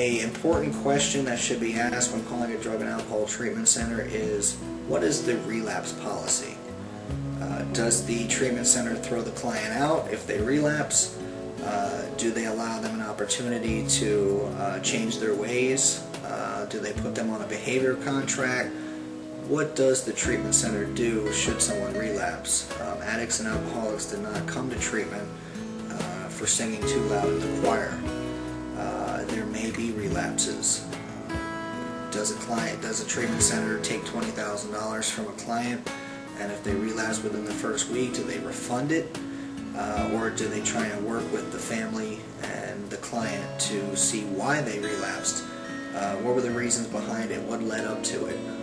A important question that should be asked when calling a drug and alcohol treatment center is what is the relapse policy? Uh, does the treatment center throw the client out if they relapse? Uh, do they allow them an opportunity to uh, change their ways? Uh, do they put them on a behavior contract? What does the treatment center do should someone relapse? Um, addicts and alcoholics did not come to treatment uh, for singing too loud in the choir. Relapses. Does a client, does a treatment center take $20,000 from a client and if they relapse within the first week, do they refund it? Uh, or do they try and work with the family and the client to see why they relapsed? Uh, what were the reasons behind it? What led up to it?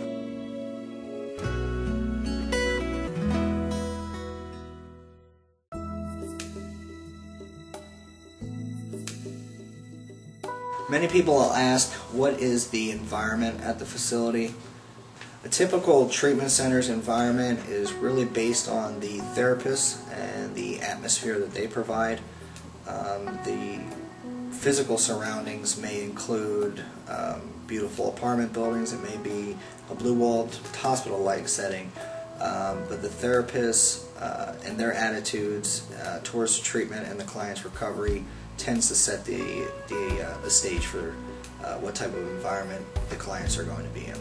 Many people ask, what is the environment at the facility? A typical treatment center's environment is really based on the therapists and the atmosphere that they provide. Um, the physical surroundings may include um, beautiful apartment buildings, it may be a blue-walled hospital-like setting, um, but the therapists uh, and their attitudes uh, towards treatment and the client's recovery tends to set the, the, uh, the stage for uh, what type of environment the clients are going to be in.